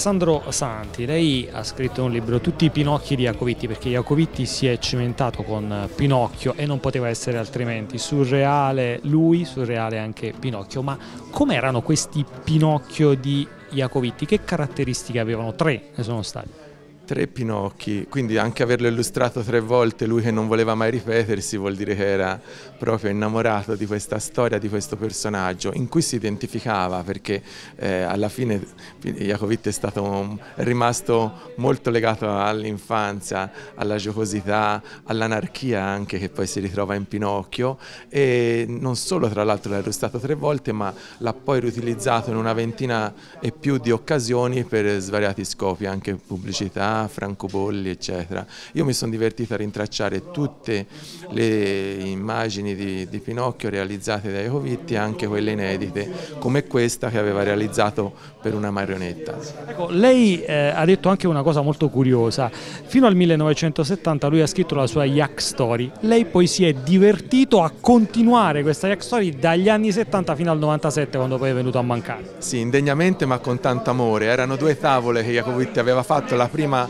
Alessandro Santi, lei ha scritto un libro Tutti i Pinocchi di Iacovitti perché Iacovitti si è cimentato con Pinocchio e non poteva essere altrimenti, surreale lui, surreale anche Pinocchio, ma com'erano questi Pinocchio di Iacovitti? Che caratteristiche avevano? Tre ne sono stati tre Pinocchi, quindi anche averlo illustrato tre volte, lui che non voleva mai ripetersi, vuol dire che era proprio innamorato di questa storia, di questo personaggio, in cui si identificava, perché eh, alla fine Jacovit è, stato, è rimasto molto legato all'infanzia, alla giocosità, all'anarchia anche che poi si ritrova in Pinocchio. E non solo tra l'altro l'ha illustrato tre volte, ma l'ha poi riutilizzato in una ventina e più di occasioni per svariati scopi, anche pubblicità, francobolli, eccetera. Io mi sono divertito a rintracciare tutte le immagini di, di Pinocchio realizzate dai Covitti, anche quelle inedite, come questa che aveva realizzato per una marionetta. Ecco, lei eh, ha detto anche una cosa molto curiosa, fino al 1970 lui ha scritto la sua Yak Story, lei poi si è divertito a continuare questa Yak Story dagli anni 70 fino al 97 quando poi è venuto a mancare. Sì, indegnamente ma con tanto amore, erano due tavole che Jacovitti aveva fatto, la prima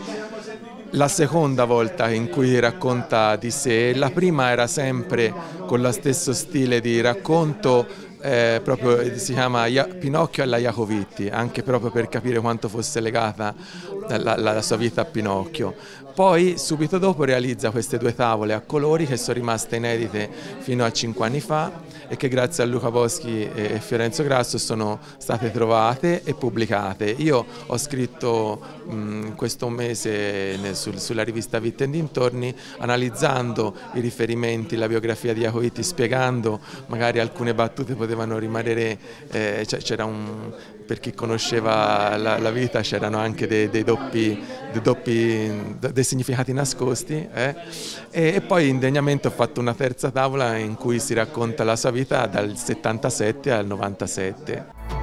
la seconda volta in cui racconta di sé, la prima era sempre con lo stesso stile di racconto, eh, proprio si chiama Pinocchio alla Jacovitti, anche proprio per capire quanto fosse legata la, la, sua vita a Pinocchio. Poi subito dopo realizza queste due tavole a colori che sono rimaste inedite fino a cinque anni fa e che grazie a Luca Boschi e Fiorenzo Grasso sono state trovate e pubblicate. Io ho scritto mh, questo mese nel, sul, sulla rivista Vitte e dintorni analizzando i riferimenti, la biografia di Iacovitti, spiegando magari alcune battute potevano rimanere, eh, c'era un per chi conosceva la, la vita c'erano anche dei, dei, doppi, dei, doppi, dei significati nascosti eh? e, e, poi indegnamente ho fatto una terza tavola in cui si racconta la sua vita dal 77 al 97.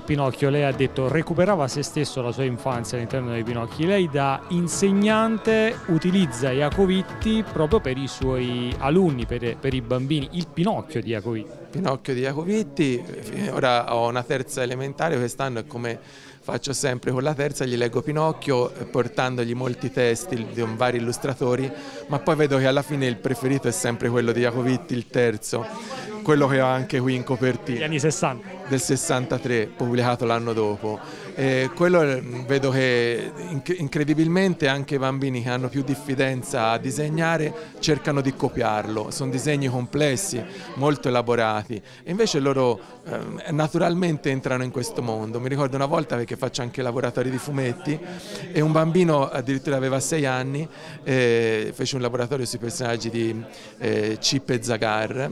A Pinocchio, lei ha detto recuperava se stesso la sua infanzia all'interno dei Pinocchi. Lei da insegnante utilizza Iacovitti proprio per i suoi alunni, per, per i bambini, il Pinocchio di Iacovitti. Pinocchio di Iacovitti, ora ho una terza elementare, quest'anno è come faccio sempre con la terza, gli leggo Pinocchio eh, portandogli molti testi di vari illustratori, ma poi vedo che alla fine il preferito è sempre quello di Iacovitti, il terzo, quello che ho anche qui in copertina. Gli anni 60. Del 63, pubblicato l'anno dopo. E quello eh, vedo che incredibilmente anche i bambini che hanno più diffidenza a disegnare cercano di copiarlo, sono disegni complessi, molto elaborati e invece loro eh, naturalmente entrano in questo mondo. Mi ricordo una volta perché faccio anche laboratori di fumetti e un bambino addirittura aveva sei anni, eh, fece un laboratorio sui personaggi di eh, Chip e Zagar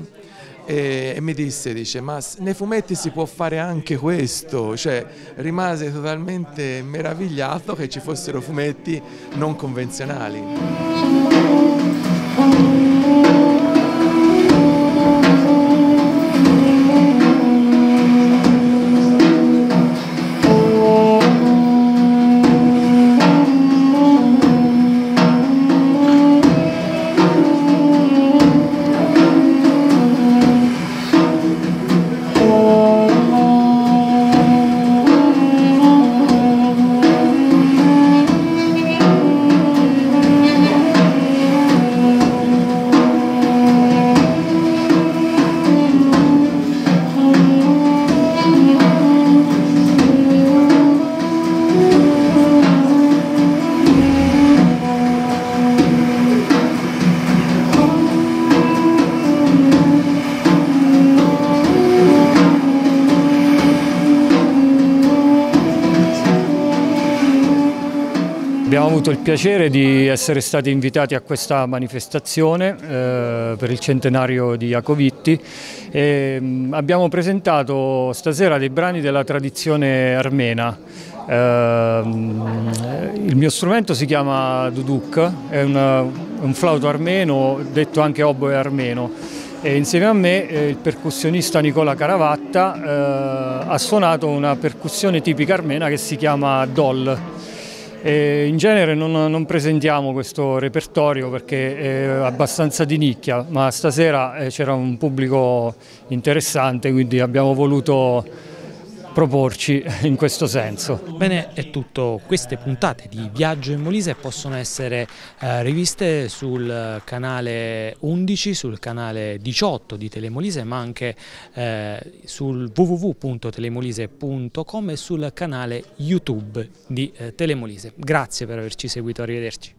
e, e, mi disse, dice, ma nei fumetti si può fare anche questo, cioè rimase totalmente meravigliato che ci fossero fumetti non convenzionali. Avuto il piacere di essere stati invitati a questa manifestazione eh, per il centenario di Iacovitti e mh, mm, abbiamo presentato stasera dei brani della tradizione armena. Eh, il mio strumento si chiama duduk, è una, un flauto armeno detto anche oboe armeno e insieme a me eh, il percussionista Nicola Caravatta eh, ha suonato una percussione tipica armena che si chiama Doll. E in genere non, non, presentiamo questo repertorio perché è abbastanza di nicchia, ma stasera eh, c'era un pubblico interessante, quindi abbiamo voluto proporci in questo senso. Bene, è tutto. Queste puntate di Viaggio in Molise possono essere eh, riviste sul canale 11, sul canale 18 di Telemolise, ma anche eh, sul www.telemolise.com e sul canale YouTube di eh, Telemolise. Grazie per averci seguito, arrivederci.